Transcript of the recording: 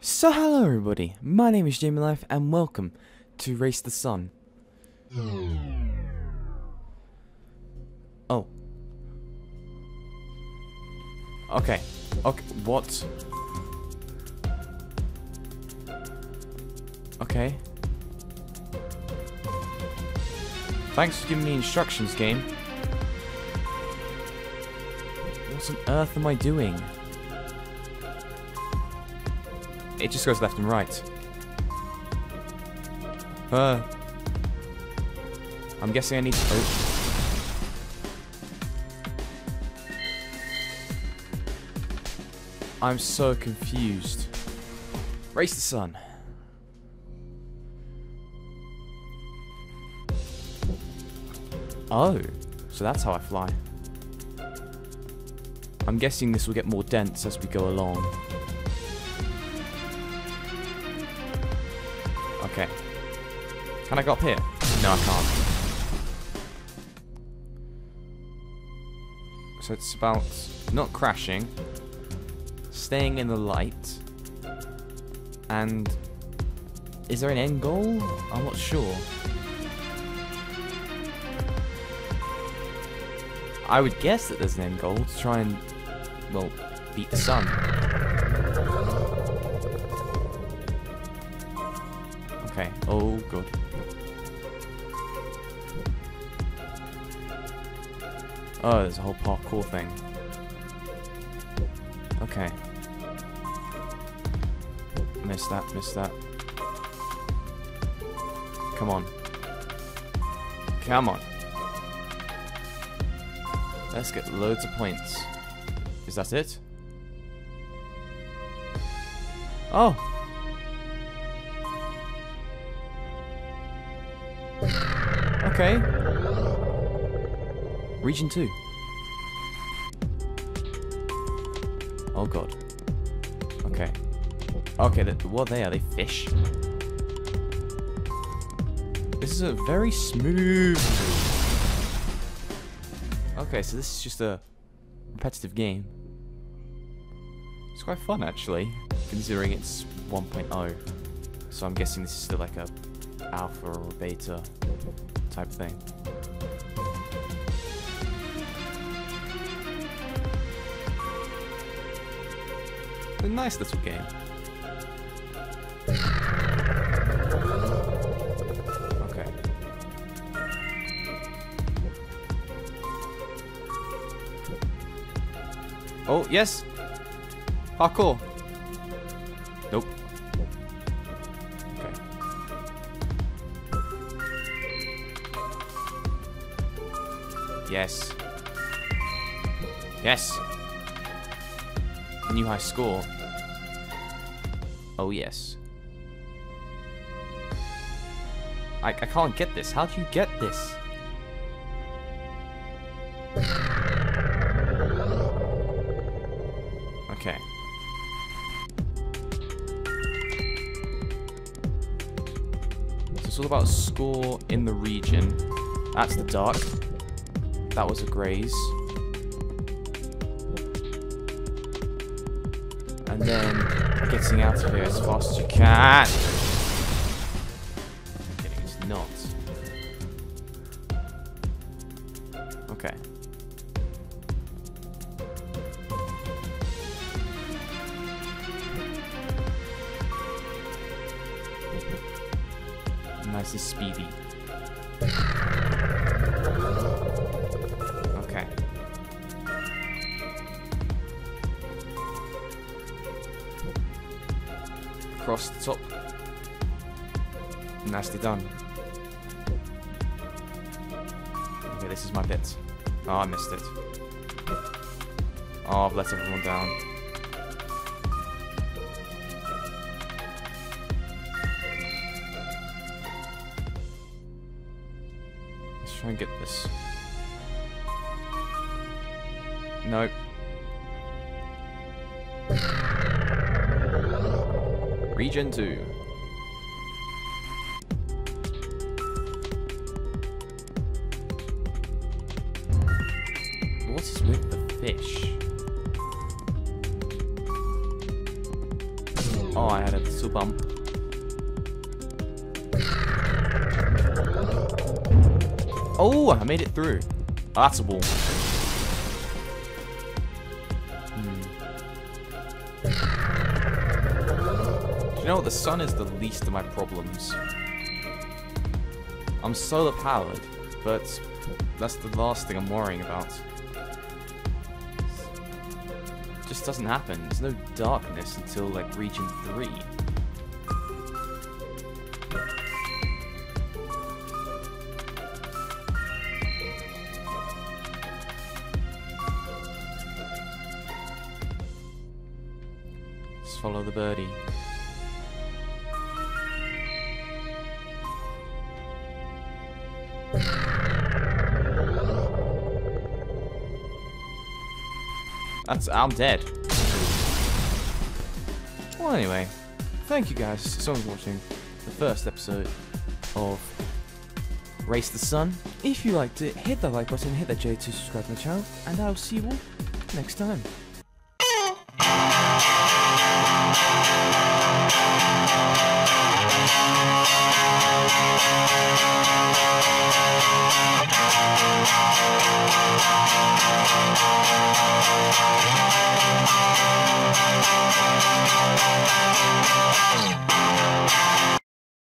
So hello everybody, my name is Jamie Life and welcome to Race the Sun. Oh. Okay. Okay, what? Okay. Thanks for giving me instructions, game. What on earth am I doing? It just goes left and right. Uh. I'm guessing I need to... Oh. I'm so confused. Race the sun. Oh, so that's how I fly. I'm guessing this will get more dense as we go along. Okay. Can I go up here? No, I can't. So it's about not crashing, staying in the light, and is there an end goal? I'm not sure. I would guess that there's an end goal to try and, well, beat the sun. Okay. Oh, good. Oh, there's a whole parkour thing. Okay. Missed that, missed that. Come on. Come on. Let's get loads of points. Is that it? Oh! Okay. Region 2. Oh god. Okay. Okay, what are they? Are they fish? This is a very smooth... Okay, so this is just a repetitive game. It's quite fun, actually, considering it's 1.0. So I'm guessing this is still like a alpha or beta type thing. A nice little game. Okay. Oh, yes! Parkour! Yes. Yes! New high score. Oh, yes. I, I can't get this. How do you get this? Okay. So it's all about score in the region. That's the dark. That was a graze. And then getting out of here as fast as you can. I'm kidding, it's not. Okay. Nice and speedy. Across the top. Nicely done. Okay, this is my bit. Oh, I missed it. Oh, I've let everyone down. Let's try and get this. Nope. Region 2. What is with the fish? Oh, I had a little bump. Oh, I made it through. Oh, that's a wall. Know what? The sun is the least of my problems. I'm solar powered, but that's the last thing I'm worrying about. It just doesn't happen. There's no darkness until like region 3. Just follow the birdie. That's I'm dead. Well, anyway, thank you guys so much for watching the first episode of Race the Sun. If you liked it, hit that like button, hit that J to subscribe to the channel, and I'll see you all next time.